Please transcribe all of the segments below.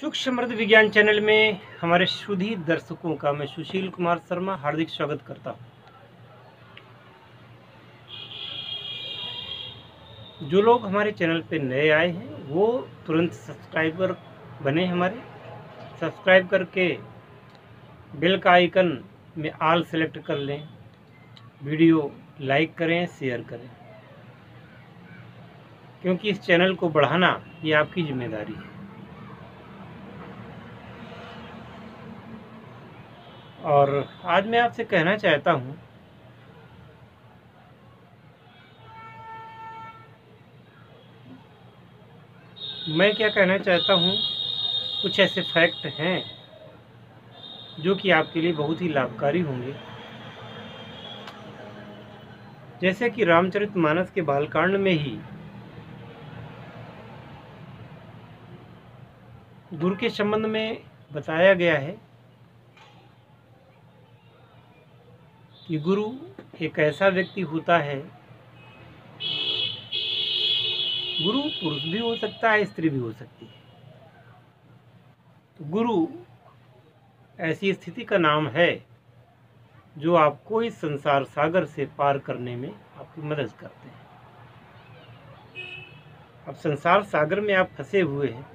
सुख समृद्ध विज्ञान चैनल में हमारे शुद्धी दर्शकों का मैं सुशील कुमार शर्मा हार्दिक स्वागत करता हूँ। जो लोग हमारे चैनल पे नए आए हैं, वो तुरंत सब्सक्राइबर बने हमारे। सब्सक्राइब करके बेल का आइकन में आल सेलेक्ट कर लें। वीडियो लाइक करें, शेयर करें। क्योंकि इस चैनल को बढ़ाना ये आपकी ज़िम्मेदारी है। और आज मैं आपसे कहना चाहता हूँ मैं क्या कहना चाहता हूँ, कुछ ऐसे फैक्ट हैं जो कि आपके लिए बहुत ही लाभकारी होंगे। जैसे कि रामचरितमानस के बालकांड में ही गुरु के संबंध में बताया गया है कि गुरु एक ऐसा व्यक्ति होता है, गुरु पुरुष भी हो सकता है, स्त्री भी हो सकती है। तो गुरु ऐसी स्थिति का नाम है, जो आपको इस संसार सागर से पार करने में आपकी मदद करते हैं। अब संसार सागर में आप फंसे हुए हैं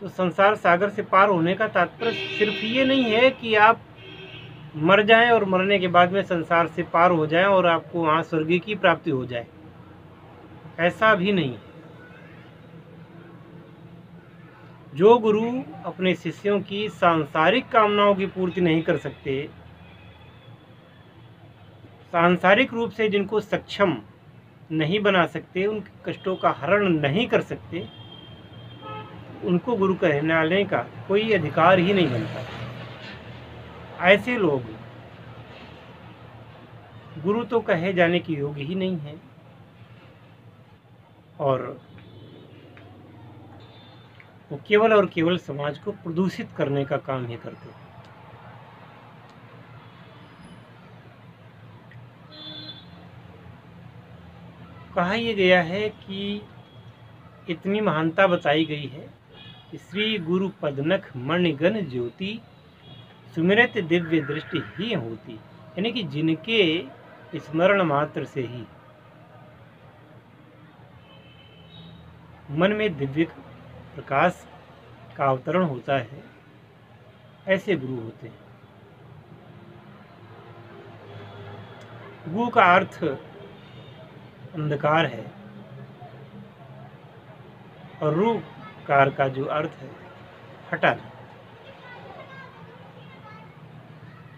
तो संसार सागर से पार होने का तात्पर्य सिर्फ़ ये नहीं है कि आप मर जाएँ और मरने के बाद में संसार से पार हो जाएँ और आपको वहाँ स्वर्ग की प्राप्ति हो जाए। ऐसा भी नहीं। जो गुरु अपने शिष्यों की सांसारिक कामनाओं की पूर्ति नहीं कर सकते, सांसारिक रूप से जिनको सक्षम नहीं बना सकते उनके कष्टों का हरण नहीं कर सकते, उनको गुरु कहने का कोई अधिकार ही नहीं बनता। ऐसे लोग, गुरु तो कहे जाने की योग्य ही नहीं है। और वो केवल और केवल समाज को प्रदूषित करने का काम ही करते हैं। कहा यह गया है कि इतनी महानता बताई गई है श्री गुरु पदनख मणिगन ज्योति सुमिरत दिव्य दृष्टि ही होती, यानी कि जिनके स्मरण मात्र से ही। मन में दिव्य प्रकाश का अवतरण होता है, ऐसे गुरु होते हैं। गुरु का अर्थ अंधकार है, और रू कार का जो अर्थ है हटाना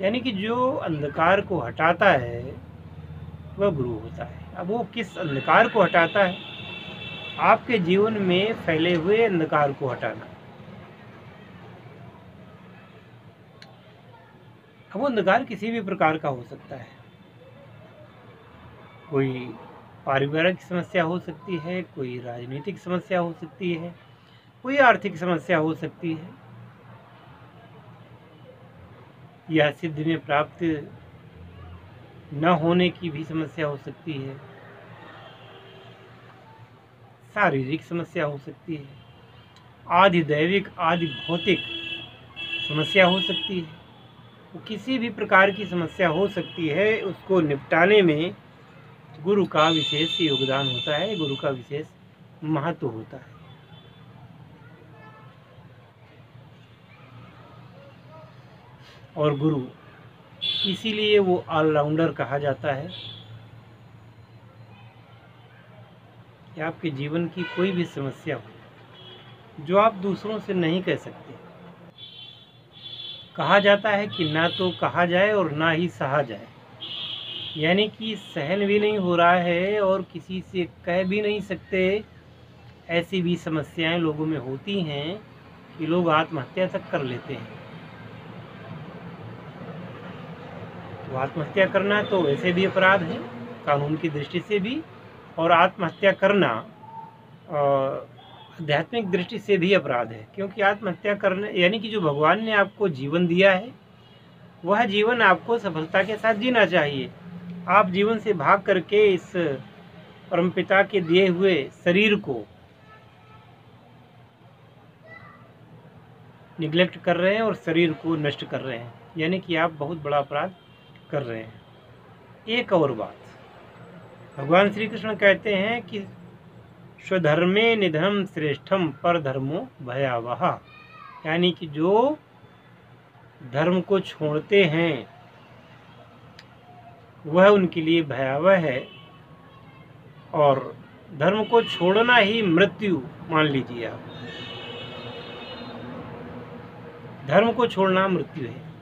यानी कि जो अंधकार को हटाता है, वह गुरु होता है। अब वो किस अंधकार को हटाता है? आपके जीवन में फैले हुए अंधकार को हटाना। अब वो अंधकार किसी भी प्रकार का हो सकता है। कोई पारिवारिक समस्या हो सकती है, कोई राजनीतिक समस्या हो सकती है, कोई आर्थिक समस्या हो सकती है। या सिद्धि में प्राप्त न होने की भी समस्या हो सकती है। शारीरिक समस्या हो सकती है। आदि दैविक, आदि भौतिक समस्या हो सकती है। वो किसी भी प्रकार की समस्या हो सकती है, उसको निपटाने में गुरु का विशेष योगदान होता है, गुरु का विशेष महत्व होता है। और गुरु। इसीलिए वो ऑलराउंडर कहा जाता है। कि आपके जीवन की कोई भी समस्या हो, जो आप दूसरों से नहीं कह सकते। कहा जाता है कि ना तो कहा जाए और ना ही सहा जाए। यानी कि सहन भी नहीं हो रहा है और किसी से कह भी नहीं सकते। ऐसी भी समस्याएँ लोगों में होती हैं कि लोग आत्महत्या तक कर लेते हैं। आत्महत्या करना तो वैसे भी अपराध है, कानून की दृष्टि से भी, और आत्महत्या करना आध्यात्मिक दृष्टि से भी अपराध है, क्योंकि आत्महत्या करने, यानी कि जो भगवान ने आपको जीवन दिया है, वह जीवन आपको सफलता के साथ जीना चाहिए। आप जीवन से भाग करके इस परमपिता के दिए हुए शरीर को निगलेक्ट कर रहे हैं और शरीर को नष्ट कर रहे हैं। यानी कि आप बहुत बड़ा अपराध कर रहे हैं। एक और बात। भगवान श्री कृष्ण कहते हैं कि स्वधर्मे निधनम श्रेष्ठम पर धर्मो भयावह। यानी कि जो धर्म को छोड़ते हैं, वह उनके लिए भयावह है। और धर्म को छोड़ना ही मृत्यु, मान लीजिए आप। धर्म को छोड़ना मृत्यु है तो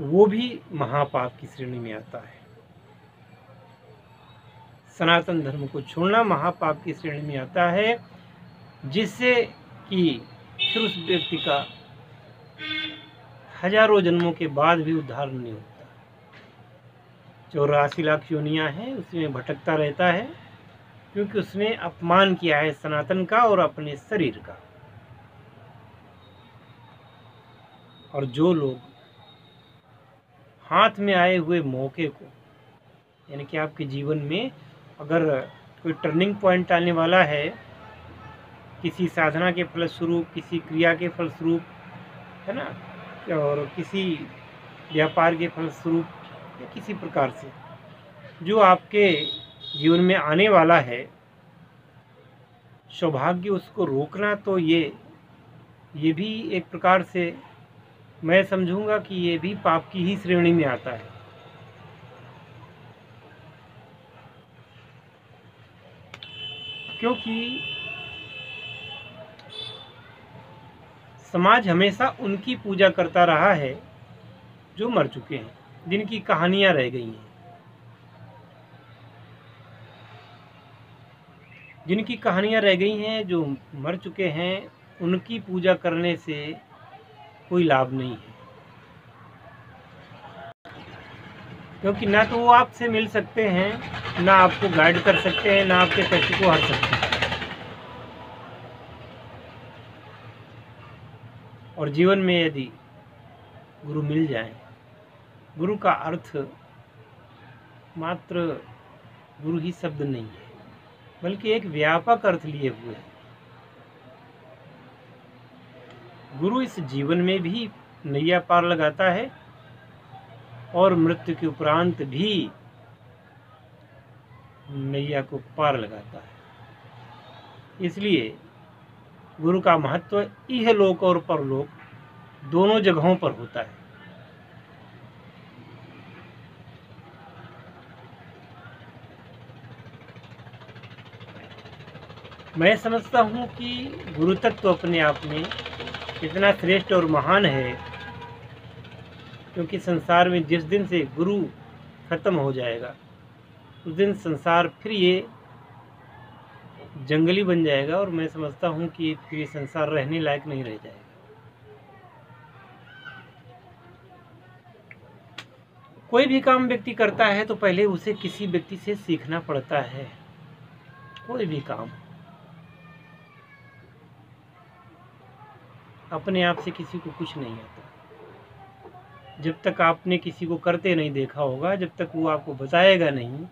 वो भी महापाप की श्रेणी में आता है। सनातन धर्म को छोड़ना महापाप की श्रेणी में आता है, जिससे कि फिर उस व्यक्ति का हज़ारों जन्मों के बाद भी उद्धार नहीं होता। चौरासी लाख योनियाँ है, उसमें भटकता रहता है, क्योंकि उसने अपमान किया है सनातन का और अपने शरीर का। और जो लोग हाथ में आए हुए मौके को, यानी कि आपके जीवन में अगर कोई टर्निंग पॉइंट आने वाला है, किसी साधना के फलस्वरूप, किसी क्रिया के फलस्वरूप, है ना? और किसी व्यापार के फलस्वरूप, या किसी प्रकार से, जो आपके जीवन में आने वाला है, सौभाग्य उसको रोकना तो ये ये भी एक प्रकार से मैं समझूँगा कि ये भी पाप की ही श्रेणी में आता है। क्योंकि समाज हमेशा उनकी पूजा करता रहा है, जो मर चुके हैं, जिनकी कहानियाँ रह गई हैं। जिनकी कहानियाँ रह गई हैं, जो मर चुके हैं, उनकी पूजा करने से कोई लाभ नहीं है। क्योंकि ना तो वो आपसे मिल सकते हैं, ना आपको गाइड कर सकते हैं, ना आपके कष्ट को हर सकते हैं। और जीवन में यदि गुरु मिल जाए, गुरु का अर्थ मात्र गुरु ही शब्द नहीं है, बल्कि एक व्यापक अर्थ लिए हुए है। गुरु इस जीवन में भी नैया पार लगाता है और मृत्यु के उपरांत भी नैया को पार लगाता है। इसलिए गुरु का महत्व इह लोक और परलोक दोनों जगहों पर होता है। मैं समझता हूँ कि गुरु तत्व अपने आप में इतना श्रेष्ठ और महान है, क्योंकि संसार में जिस दिन से गुरु खत्म हो जाएगा, उस दिन संसार फिर ये जंगली बन जाएगा और मैं समझता हूँ कि फिर ये संसार रहने लायक नहीं रह जाएगा। कोई भी काम व्यक्ति करता है तो पहले उसे किसी व्यक्ति से सीखना पड़ता है। कोई भी काम। अपने आप से किसी को कुछ नहीं आता। जब तक आपने किसी को करते नहीं देखा होगा, जब तक वो आपको बताएगा नहीं,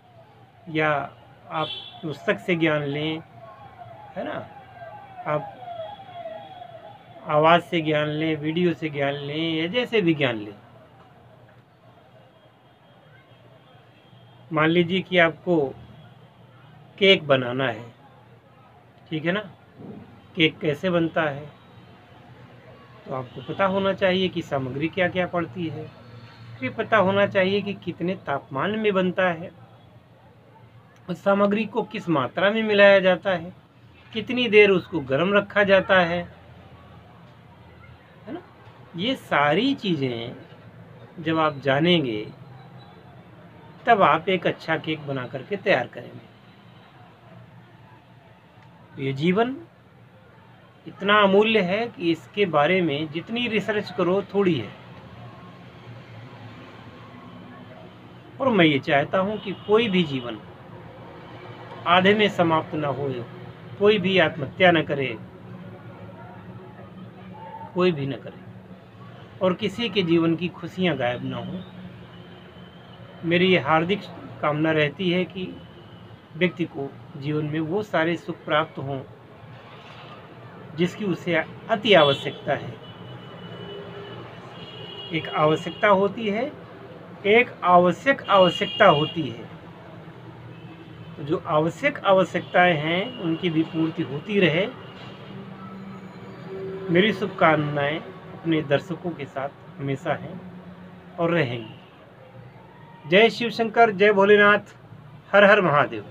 या आप पुस्तक से ज्ञान लें, है ना? आप आवाज़ से ज्ञान लें, वीडियो से ज्ञान लें, या जैसे भी ज्ञान लें। मान लीजिए कि आपको केक बनाना है, ठीक है ना? केक कैसे बनता है? तो आपको पता होना चाहिए कि सामग्री क्या क्या पड़ती है। फिर पता होना चाहिए कि कितने तापमान में बनता है। उस सामग्री को किस मात्रा में मिलाया जाता है। कितनी देर उसको गर्म रखा जाता है। है ना? ये सारी चीज़ें जब आप जानेंगे, तब आप एक अच्छा केक बना करके तैयार करेंगे। ये जीवन इतना अमूल्य है कि इसके बारे में जितनी रिसर्च करो, थोड़ी है। और मैं ये चाहता हूँ कि कोई भी जीवन आधे में समाप्त ना हो, कोई भी आत्महत्या न करे, कोई भी न करे, और किसी के जीवन की खुशियाँ गायब ना हो। मेरी ये हार्दिक कामना रहती है कि व्यक्ति को जीवन में वो सारे सुख प्राप्त हों जिसकी उसे अति आवश्यकता है। एक आवश्यकता होती है, एक आवश्यक आवश्यकता होती है। तो जो आवश्यक आवश्यकताएँ हैं, उनकी भी पूर्ति होती रहे। मेरी शुभकामनाएँ अपने दर्शकों के साथ हमेशा हैं और रहेंगी। जय शिव शंकर जय भोलेनाथ, हर हर महादेव।